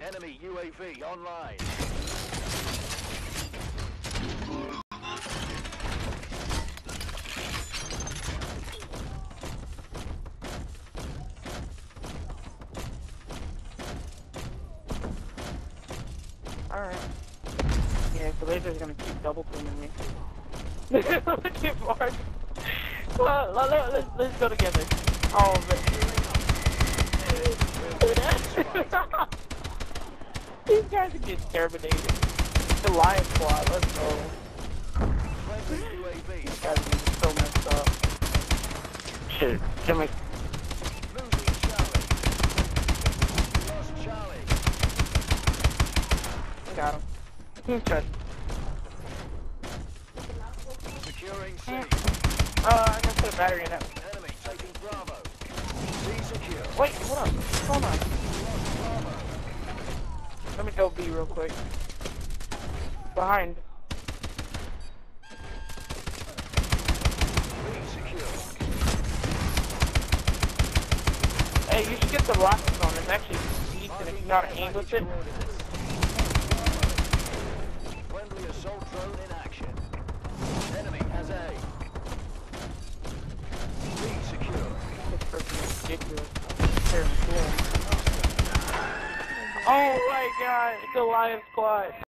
Enemy UAV online. Alright. Yeah, so they're gonna keep double teaming me. Looking for it. Well, let, let, let's, let's go together. All of it. These guys are getting terminated. Goliath Squad, let's go. These guys are so messed up. Shit, can we... Losing Charlie. Lost Charlie. Got him. Okay. Securing C. Uh, I'm gonna put a battery in it. Enemy taking Bravo. C secure. Wait, hold on. Hold on. Let me go B real quick. Behind. Hey, you should get the rocket on. It's actually decent if you know how to with it. Friendly assault drone in action. Enemy has A. B secure. This person is ridiculous. Cool. Oh my god, it's Goliath squad.